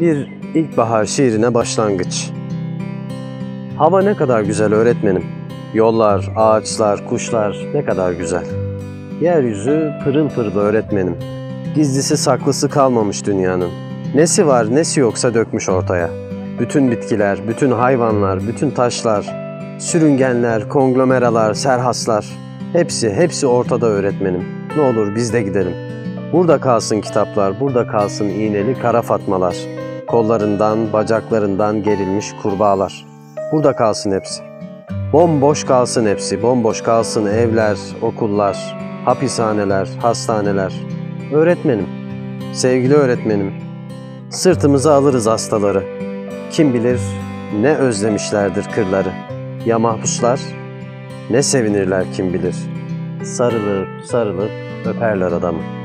Bir ilkbahar şiirine başlangıç. Hava ne kadar güzel öğretmenim. Yollar, ağaçlar, kuşlar ne kadar güzel. Yeryüzü pırıl pırıl öğretmenim. Gizlisi saklısı kalmamış dünyanın. Nesi var nesi yoksa dökmüş ortaya. Bütün bitkiler, bütün hayvanlar, bütün taşlar, sürüngenler, konglomeralar, serhaslar. Hepsi, hepsi ortada öğretmenim. Ne olur biz de gidelim. Burada kalsın kitaplar, burada kalsın iğneli kara fatmalar. Kollarından, bacaklarından gerilmiş kurbağalar. Burada kalsın hepsi. Bomboş kalsın hepsi, bomboş kalsın evler, okullar, hapishaneler, hastaneler. Öğretmenim, sevgili öğretmenim, sırtımıza alırız hastaları. Kim bilir ne özlemişlerdir kırları. Ya mahpuslar, ne sevinirler kim bilir. Sarılıp sarılıp öperler adamı.